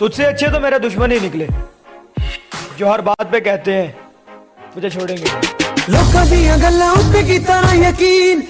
तुझसे अच्छे तो मेरे दुश्मन ही निकले, जो हर बात पे कहते हैं मुझे छोड़ेंगे। ਲੋਕਾਂ ਦੀਆਂ ਗੱਲਾਂ ਉੱਤੇ की तरह यकीन